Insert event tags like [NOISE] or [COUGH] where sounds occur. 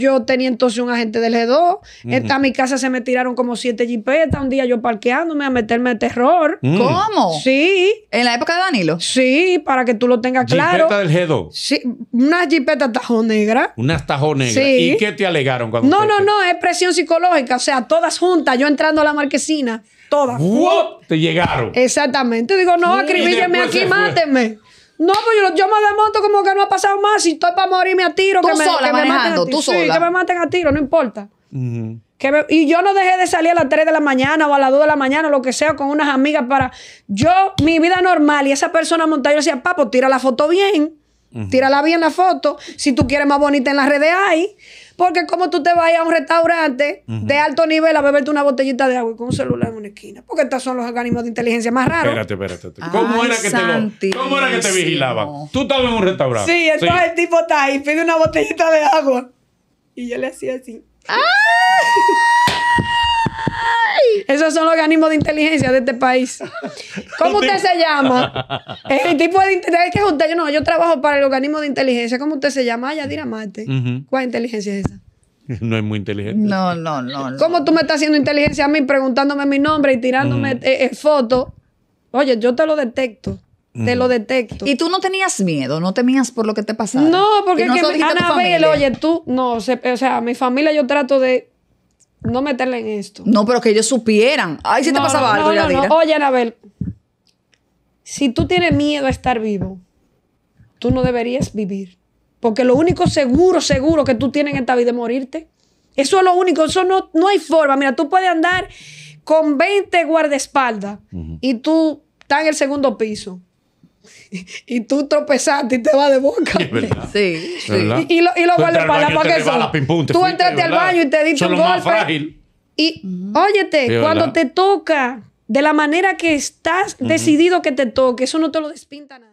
Yo tenía entonces un agente del G2. En- A mi casa se me tiraron como siete jipetas. Un día yo parqueándome a meterme terror. Mm. ¿Cómo? Sí, ¿En la época de Danilo? sí, para que tú lo tengas claro. Jipeta del G2. Sí, una jipeta tajo negra. Unas tajos negras. Sí. ¿Y qué te alegaron cuando No, no, te- no, es presión psicológica. O sea, todas juntas, yo entrando a la marquesina, todas. ¡Wuop! Te llegaron. Exactamente. Digo, no, acribílleme aquí, mátenme. No, pues yo, yo me desmonto como que no ha pasado más. Si estoy para morirme a tiro, Tú que me, sola que me maten manejando, a tiro. tú Sí, sola. que me maten a tiro, no importa. Que me- y yo no dejé de salir a las 3 de la mañana o a las 2 de la mañana o lo que sea con unas amigas para yo, mi vida normal y esa persona montada, yo decía, papo, tira la foto bien, tírala bien la foto, si tú quieres más bonita en las redes hay, porque como tú te vas a ir a un restaurante de alto nivel a beberte una botellita de agua y con un celular en una esquina, porque estos son los organismos de inteligencia más raros. Espérate, espérate. espérate. ¿Cómo Ay, era que te lo, ¿Cómo era que te vigilaban? Tú estabas en un restaurante. Sí, entonces el tipo está ahí, pide una botellita de agua. Y yo le hacía así. Esos son los organismos de inteligencia de este país. ¿Cómo usted se llama? [LAUGHS] El tipo de inteligencia que usted, yo no, yo trabajo para el organismo de inteligencia. ¿Cómo usted se llama? Yadira Marte. ¿Cuál inteligencia es esa? No es muy inteligente. No, no, no. no. ¿Cómo tú me estás haciendo inteligencia a mí preguntándome mi nombre y tirándome eh, eh, fotos? Oye, yo te lo detecto. Te lo detecto. Y tú no tenías miedo, no temías por lo que te pasaba. No, porque no es que dijiste a tu Anabel, oye, tú, no, se- o sea, mi familia yo trato de no meterle en esto. No, pero que ellos supieran. Ay, si te pasaba no, algo, no, Yadira. no. Oye, Anabel, si tú tienes miedo a estar vivo, tú no deberías vivir. Porque lo único seguro, seguro que tú tienes en esta vida es morirte. Eso es lo único, eso no, no hay forma. Mira, tú puedes andar con 20 guardaespaldas y tú estás en el segundo piso. Y tú tropezaste y te vas de boca. Es verdad. [LAUGHS] Sí, sí. ¿Verdad? Y, y, lo- y los y ¿para qué resbalas, son? pim, pum, te Tú fuiste, entraste al baño y te diste un golpe. frágil. Y óyete, Sí, cuando te toca de la manera que estás decidido que te toque, eso no te lo despinta nada.